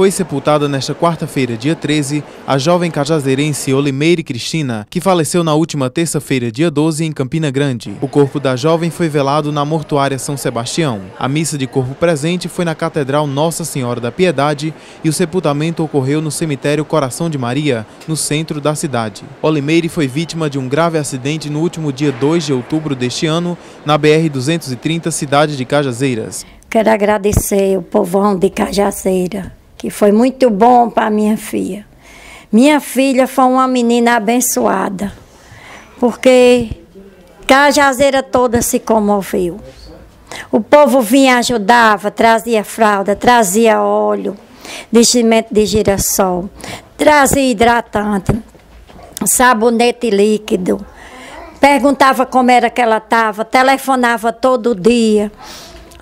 foi sepultada nesta quarta-feira, dia 13, a jovem cajazeirense Olimeire Cristina, que faleceu na última terça-feira, dia 12, em Campina Grande. O corpo da jovem foi velado na mortuária São Sebastião. A missa de corpo presente foi na Catedral Nossa Senhora da Piedade e o sepultamento ocorreu no cemitério Coração de Maria, no centro da cidade. Olimeire foi vítima de um grave acidente no último dia 2 de outubro deste ano, na BR-230, cidade de Cajazeiras. Quero agradecer o povão de Cajazeira, que foi muito bom para minha filha. Minha filha foi uma menina abençoada, porque Cajazeira toda se comoveu. O povo vinha, ajudava, trazia fralda, trazia óleo de cimento de girassol, trazia hidratante, sabonete líquido, perguntava como era que ela estava, telefonava todo dia.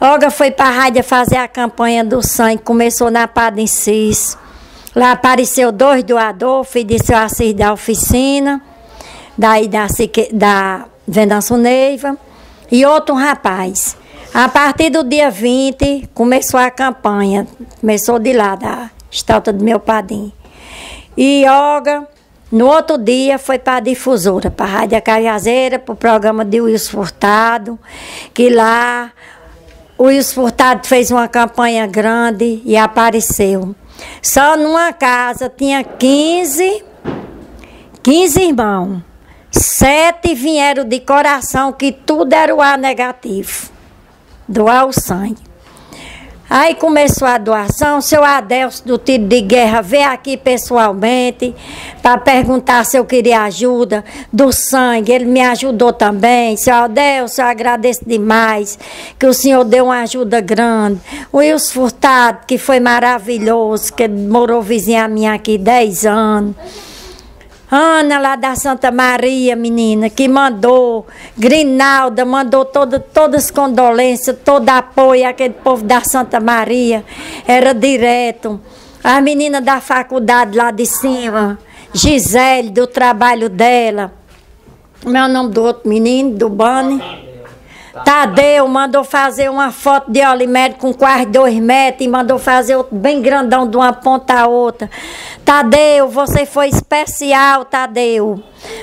Olga foi para a rádio fazer a campanha do sangue, começou na Padencis. Lá apareceu dois doadores, filho de seu Assis da oficina, daí da, da Vendança Neiva, e outro rapaz. A partir do dia 20, começou a campanha, começou de lá, da estátua do meu padrinho. E Olga, no outro dia, foi para a difusora, para a Rádio Caiazeira, para o programa de Wilson Furtado, que lá o Wilson Furtado fez uma campanha grande e apareceu. Só numa casa tinha 15, 15 irmãos. Sete vieram de coração, que tudo era o A negativo. Doar o sangue. Aí começou a doação, seu Adelso do tiro de guerra veio aqui pessoalmente para perguntar se eu queria ajuda do sangue. Ele me ajudou também. Seu Adelso, eu agradeço demais que o senhor deu uma ajuda grande. O Wilson Furtado, que foi maravilhoso, que morou vizinha minha aqui 10 anos. Ana lá da Santa Maria, menina, que mandou, Grinalda mandou toda, todas as condolências, todo apoio aquele povo da Santa Maria, era direto. A menina da faculdade lá de cima, Gisele, do trabalho dela. Meu nome do outro menino, do Bani. Tadeu mandou fazer uma foto de Olimério com quase dois metros e mandou fazer outro bem grandão de uma ponta a outra. Tadeu, você foi especial, Tadeu.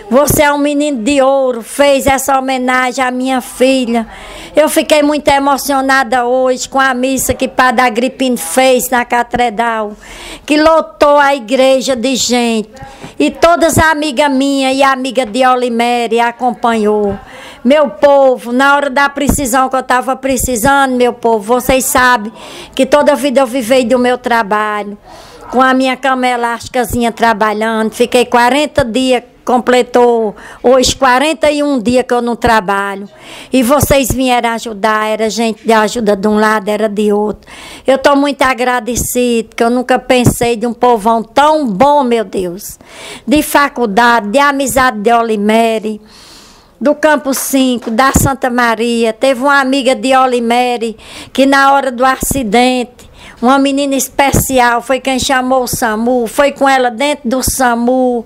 Você é um menino de ouro, fez essa homenagem à minha filha. Eu fiquei muito emocionada hoje com a missa que Padre Agripino fez na catedral, que lotou a igreja de gente. E todas as amigas minhas e a amiga de Olimério acompanhou. Meu povo, na hora da precisão que eu estava precisando, meu povo, vocês sabem que toda a vida eu vivei do meu trabalho. Com a minha cama elástica trabalhando. Fiquei 40 dias completou hoje 41 dias que eu não trabalho. E vocês vieram ajudar, era gente de ajuda de um lado, era de outro. Eu estou muito agradecido, que eu nunca pensei de um povão tão bom, meu Deus. De faculdade, de amizade de Olimere do Campo 5, da Santa Maria. Teve uma amiga de Olimere que na hora do acidente, uma menina especial, foi quem chamou o SAMU, foi com ela dentro do SAMU.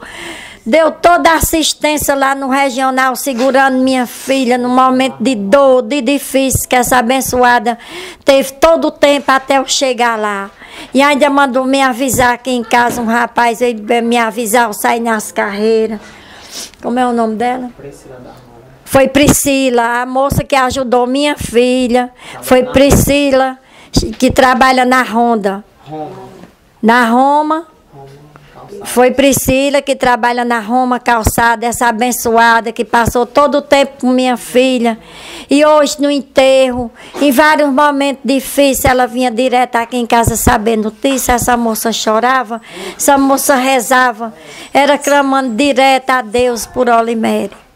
Deu toda a assistência lá no regional, segurando minha filha no momento de dor, de difícil, que essa abençoada teve todo o tempo até eu chegar lá. E ainda mandou me avisar aqui em casa, um rapaz veio me avisar, eu sair nas carreiras. Como é o nome dela? Priscila da Foi Priscila, a moça que ajudou minha filha. Foi Priscila, que trabalha na Ronda. Na Roma. Foi Priscila que trabalha na Roma Calçada, essa abençoada que passou todo o tempo com minha filha. E hoje no enterro, em vários momentos difíceis, ela vinha direto aqui em casa saber notícia. Essa moça chorava, essa moça rezava, era clamando direto a Deus por Olimério.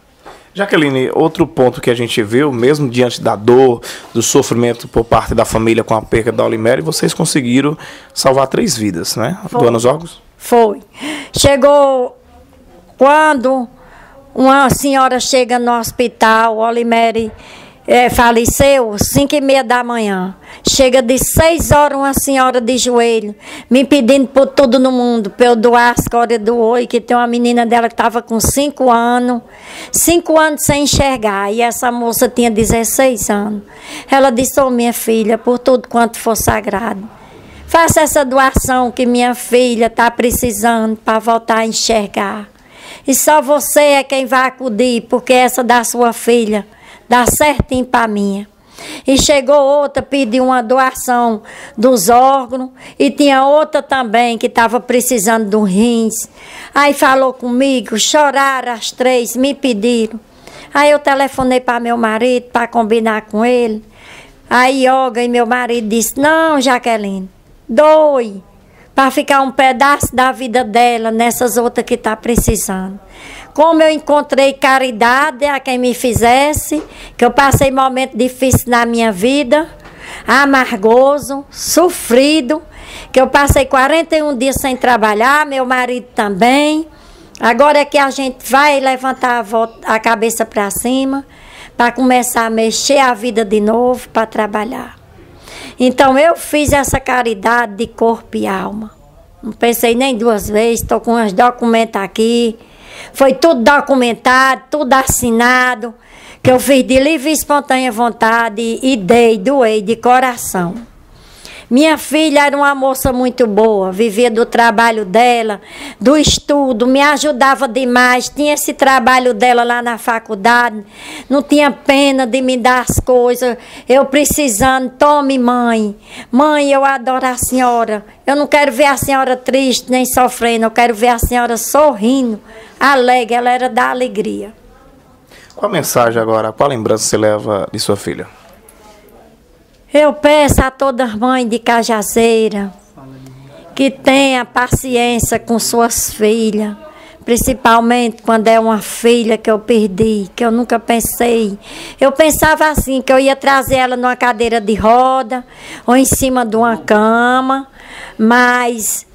Jaqueline, outro ponto que a gente viu, mesmo diante da dor, do sofrimento por parte da família com a perda da Olimério, vocês conseguiram salvar três vidas, né? Foi. Doando os órgãos? Foi. Chegou quando uma senhora chega no hospital, Olimere é, faleceu, cinco e meia da manhã. Chega de seis horas uma senhora de joelho, me pedindo por tudo no mundo, para eu doar as córeas do oi, que tem uma menina dela que estava com cinco anos, cinco anos sem enxergar, e essa moça tinha 16 anos. Ela disse, ô oh, minha filha, por tudo quanto for sagrado, Faça essa doação que minha filha está precisando para voltar a enxergar. E só você é quem vai acudir, porque essa da sua filha dá certinho para minha. E chegou outra, pediu uma doação dos órgãos. E tinha outra também que estava precisando um rins. Aí falou comigo, choraram as três, me pediram. Aí eu telefonei para meu marido para combinar com ele. Aí Olga e meu marido disse: Não, Jaqueline, doe para ficar um pedaço da vida dela nessas outras que está precisando. Como eu encontrei caridade a quem me fizesse, que eu passei momentos difíceis na minha vida, amargoso, sofrido, que eu passei 41 dias sem trabalhar, meu marido também. Agora é que a gente vai levantar a, volta, a cabeça para cima, para começar a mexer a vida de novo, para trabalhar. Então eu fiz essa caridade de corpo e alma. Não pensei nem duas vezes, estou com os documentos aqui. Foi tudo documentado, tudo assinado, que eu fiz de livre e espontânea vontade e dei, doei de coração. Minha filha era uma moça muito boa, vivia do trabalho dela, do estudo, me ajudava demais. Tinha esse trabalho dela lá na faculdade, não tinha pena de me dar as coisas. Eu precisando, tome, mãe. Mãe, eu adoro a senhora. Eu não quero ver a senhora triste nem sofrendo, eu quero ver a senhora sorrindo, alegre. Ela era da alegria. Qual a mensagem agora, qual lembrança você leva de sua filha? Eu peço a toda mãe de Cajazeira que tenha paciência com suas filhas, principalmente quando é uma filha que eu perdi, que eu nunca pensei. Eu pensava assim, que eu ia trazer ela numa cadeira de roda ou em cima de uma cama, mas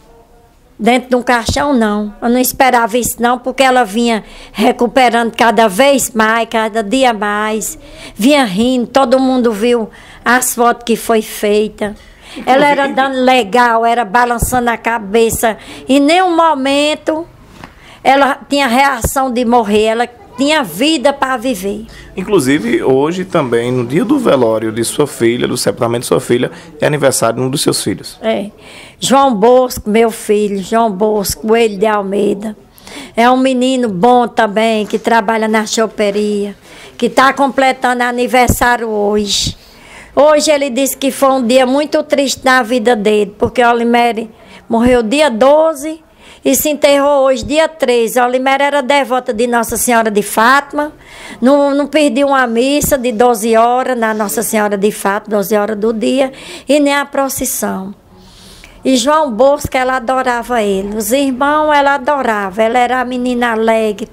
dentro de um caixão não. Eu não esperava isso não, porque ela vinha recuperando cada vez mais, cada dia mais, vinha rindo, todo mundo viu as fotos que foi feita. Ela era dando legal, era balançando a cabeça. Em nenhum momento ela tinha reação de morrer, ela tinha vida para viver. Inclusive, hoje também, no dia do velório de sua filha, do sepultamento de sua filha, é aniversário de um dos seus filhos. É. João Bosco, meu filho, João Bosco, ele de Almeida. É um menino bom também, que trabalha na choperia, que está completando aniversário hoje. Hoje ele disse que foi um dia muito triste na vida dele, porque Olimere morreu dia 12 e se enterrou hoje, dia 13. Olimere era devota de Nossa Senhora de Fátima, não, não perdeu uma missa de 12 horas na Nossa Senhora de Fátima, 12 horas do dia, e nem a procissão. E João Bosco, ela adorava ele. Os irmãos, ela adorava. Ela era a menina alegre,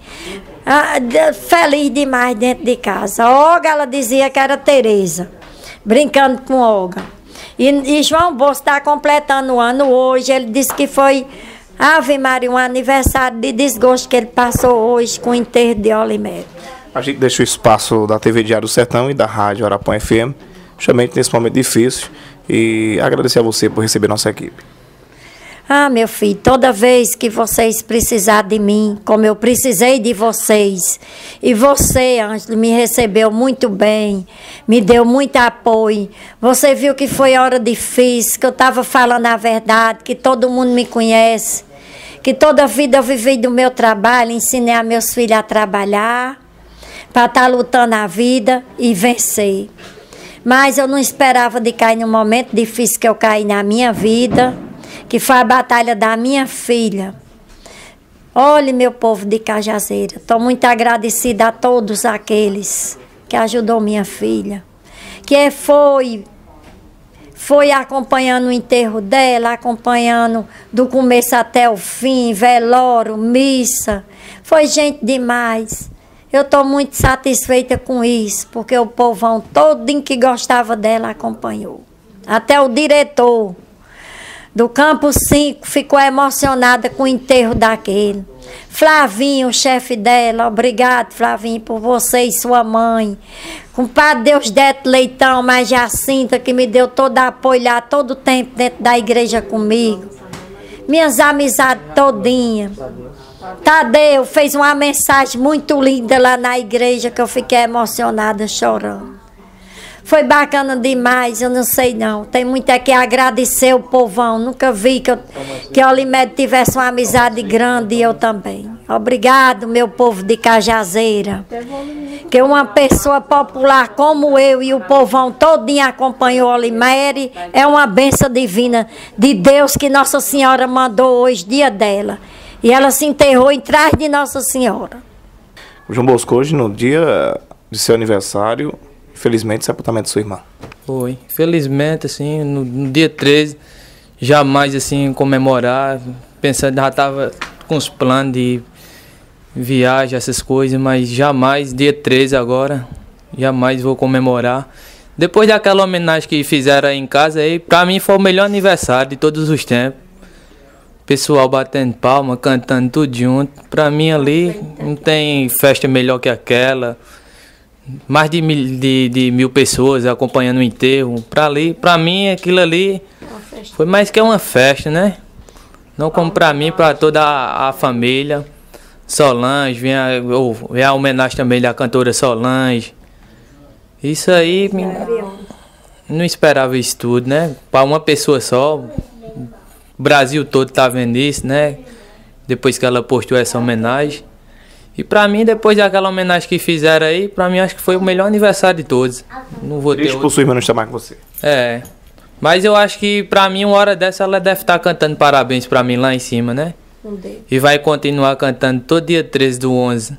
feliz demais dentro de casa. Olga, ela dizia que era Tereza brincando com Olga. E, e João Bosco está completando o ano hoje. Ele disse que foi Ave Maria, um aniversário de desgosto que ele passou hoje com o enterro de Olimério. A gente deixa o espaço da TV Diário do Sertão e da Rádio Arapão FM, justamente nesse momento difícil, e agradecer a você por receber nossa equipe. Ah, meu filho, toda vez que vocês precisarem de mim, como eu precisei de vocês, e você, Ângelo, me recebeu muito bem, me deu muito apoio. Você viu que foi hora difícil, que eu estava falando a verdade, que todo mundo me conhece, que toda a vida eu vivi do meu trabalho, ensinei a meus filhos a trabalhar, para estar tá lutando a vida e vencer. Mas eu não esperava de cair num momento difícil que eu caí na minha vida que foi a batalha da minha filha. Olhe, meu povo de Cajazeira, estou muito agradecida a todos aqueles que ajudou minha filha, que foi foi acompanhando o enterro dela, acompanhando do começo até o fim, velório, missa. Foi gente demais. Eu estou muito satisfeita com isso, porque o povão todo que gostava dela acompanhou. Até o diretor do Campo 5 ficou emocionada com o enterro daquele. Flavinho, chefe dela, obrigado, Flavinho, por você e sua mãe. Compadre Deus Deto Leitão, mas Jacinta, que me deu todo apoio lá, todo o tempo dentro da igreja comigo. Minhas amizades todinha. Tadeu fez uma mensagem muito linda lá na igreja que eu fiquei emocionada chorando. Foi bacana demais, eu não sei não. Tem muito é que agradecer o povão. Nunca vi que, eu, que Olimédio tivesse uma amizade grande e eu também. Obrigado, meu povo de Cajazeira. Que uma pessoa popular como eu e o povão todinho acompanhou Olimere é uma benção divina de Deus que Nossa Senhora mandou hoje, dia dela. E ela se enterrou em trás de Nossa Senhora. João Bosco, hoje no dia de seu aniversário, infelizmente, sepultamento de sua irmã. Foi. Infelizmente, assim, no, no dia 13, jamais, assim, comemorar. Pensando, já estava com os planos de viagem, essas coisas, mas jamais, dia 13 agora, jamais vou comemorar. Depois daquela homenagem que fizeram aí em casa, aí, pra mim foi o melhor aniversário de todos os tempos. Pessoal batendo palma, cantando tudo junto. Pra mim ali não tem festa melhor que aquela. Mais de mil, de, de mil pessoas acompanhando o enterro. Pra, ali, pra mim aquilo ali foi mais que uma festa, né? Não como pra mim, pra toda a, a família. Solange, vem a, ou, vem a homenagem também da cantora Solange. Isso aí, me, não esperava isso tudo, né? Para uma pessoa só, o Brasil todo tá vendo isso, né? Depois que ela postou essa homenagem. E pra mim, depois daquela homenagem que fizeram aí, pra mim acho que foi o melhor aniversário de todos. Não vou Triste ter por sua irmã não estar mais com você. É. Mas eu acho que pra mim, uma hora dessa, ela deve estar tá cantando parabéns pra mim lá em cima, né? E vai continuar cantando todo dia 13 do 11.